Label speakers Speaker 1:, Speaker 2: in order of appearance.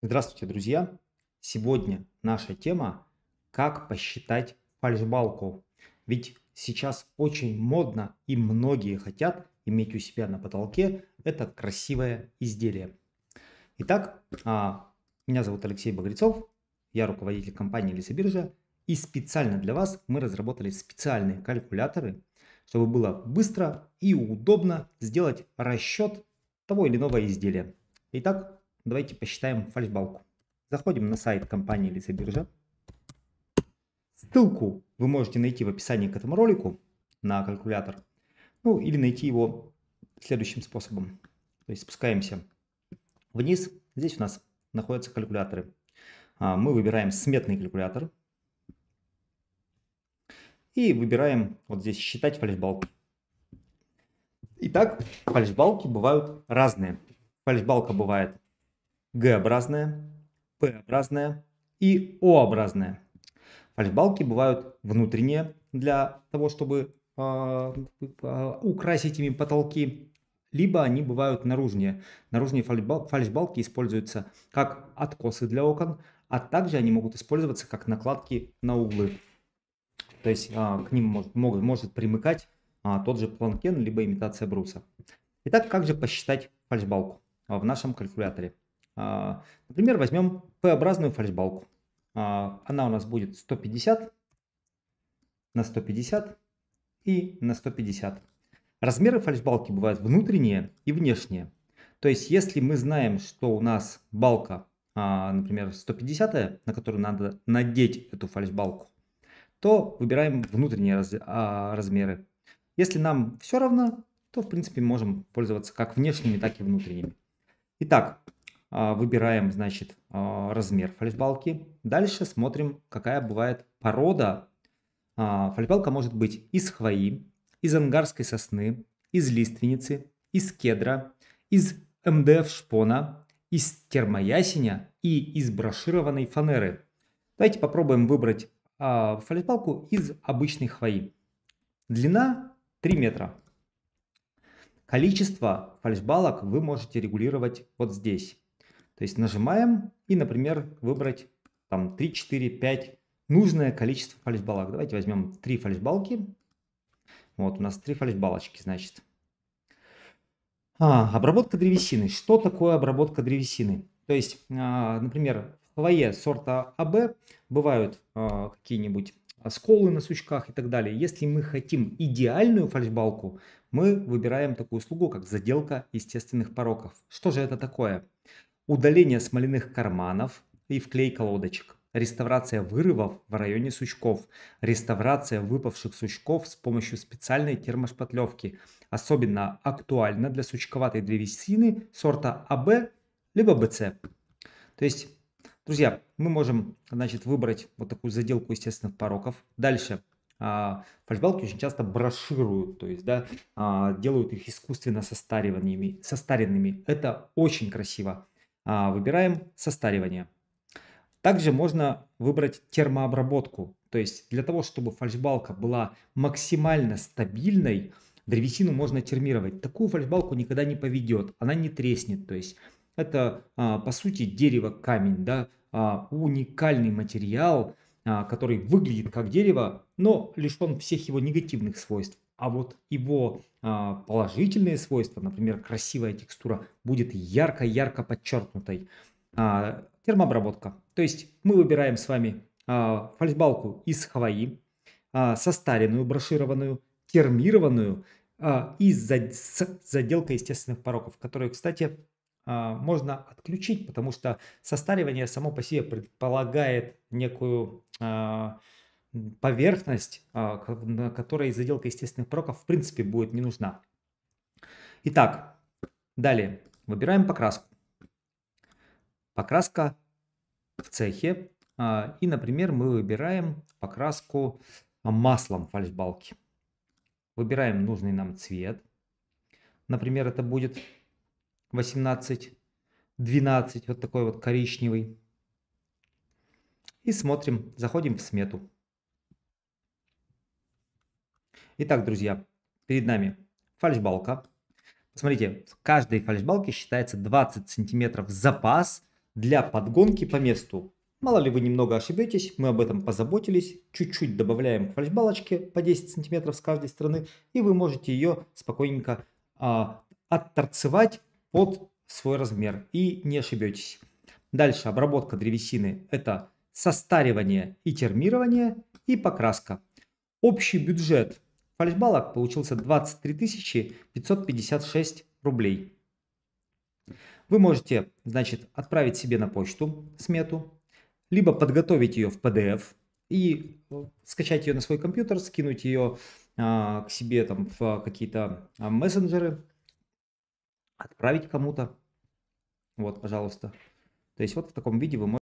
Speaker 1: Здравствуйте, друзья! Сегодня наша тема «Как посчитать фальшбалку». Ведь сейчас очень модно и многие хотят иметь у себя на потолке это красивое изделие. Итак, а, меня зовут Алексей Багрецов, я руководитель компании Лесобиржа и специально для вас мы разработали специальные калькуляторы, чтобы было быстро и удобно сделать расчет того или иного изделия. Итак, Давайте посчитаем фальшбалку. Заходим на сайт компании Лизабиржа. Ссылку вы можете найти в описании к этому ролику на калькулятор. Ну или найти его следующим способом. То есть спускаемся вниз. Здесь у нас находятся калькуляторы. А, мы выбираем сметный калькулятор. И выбираем вот здесь считать фальшбалки. Итак, фальшбалки бывают разные. Фальшбалка бывает Г-образная, П-образная и О-образная. Фальшбалки бывают внутренние для того, чтобы э, украсить ими потолки, либо они бывают наружные. Наружные фальшбалки используются как откосы для окон, а также они могут использоваться как накладки на углы. То есть а, к ним может, могут, может примыкать а, тот же планкен, либо имитация бруса. Итак, как же посчитать фальшбалку в нашем калькуляторе? А, например, возьмем P-образную фальшбалку. А, она у нас будет 150 на 150 и на 150. Размеры фальшбалки бывают внутренние и внешние. То есть, если мы знаем, что у нас балка, а, например, 150, на которую надо надеть эту фальшбалку, то выбираем внутренние размеры. Если нам все равно, то в принципе можем пользоваться как внешними, так и внутренними. Итак, выбираем, значит, а, размер фальшбалки. Дальше смотрим, какая бывает порода. А, фальшбалка может быть из хвои, из ангарской сосны, из лиственницы, из кедра, из МДФ шпона, из термоясеня и из брошированной фанеры. Давайте попробуем выбрать фальшбалку из обычной хвои. Длина 3 метра. Количество фальшбалок вы можете регулировать вот здесь. То есть нажимаем и, например, выбрать там 3, 4, 5 нужное количество фальшбалок. Давайте возьмем 3 фальшбалки. Вот у нас 3 фальшбалочки, значит. А, обработка древесины. Что такое обработка древесины? То есть, а, например, в хвое сорта АБ бывают а, какие-нибудь сколы на сучках и так далее. Если мы хотим идеальную фальшбалку, мы выбираем такую услугу, как заделка естественных пороков. Что же это такое? Удаление смоляных карманов и вклейка лодочек, реставрация вырывов в районе сучков, реставрация выпавших сучков с помощью специальной термошпатлевки, особенно актуально для сучковатой древесины сорта АБ либо БЦ. То есть, друзья, мы можем значит, выбрать вот такую заделку естественных пороков. Дальше а, фальшбалки очень часто брошируют, то есть да, а, делают их искусственно состаренными. Это очень красиво. А, выбираем состаривание. Также можно выбрать термообработку. То есть для того, чтобы фальшбалка была максимально стабильной, древесину можно термировать. Такую фальшбалку никогда не поведет, она не треснет. То есть это а, по сути дерево-камень, да, а, уникальный материал, который выглядит как дерево, но лишен всех его негативных свойств а вот его а, положительные свойства, например, красивая текстура, будет ярко-ярко подчеркнутой. А, термообработка. То есть мы выбираем с вами а, фальшбалку из хвои, состаренную, брошированную, термированную и с заделкой естественных пороков, которые, кстати, можно отключить, потому что состаривание само по себе предполагает некую поверхность, а, на которой заделка естественных пороков в принципе будет не нужна. Итак, далее выбираем покраску. Покраска в цехе. А, и, например, мы выбираем покраску маслом фальшбалки. Выбираем нужный нам цвет. Например, это будет 18, 12, вот такой вот коричневый. И смотрим, заходим в смету. Итак, друзья, перед нами фальшбалка. Посмотрите, в каждой фальшбалке считается 20 сантиметров запас для подгонки по месту. Мало ли вы немного ошибетесь, мы об этом позаботились. Чуть-чуть добавляем к фальшбалочке по 10 сантиметров с каждой стороны, и вы можете ее спокойненько а, отторцевать под свой размер и не ошибетесь. Дальше обработка древесины – это состаривание и термирование и покраска. Общий бюджет фальшбалок получился 23 556 рублей. Вы можете, значит, отправить себе на почту смету, либо подготовить ее в PDF и э, скачать ее на свой компьютер, скинуть ее а, к себе там в какие-то а, мессенджеры, отправить кому-то. Вот, пожалуйста. То есть вот в таком виде вы можете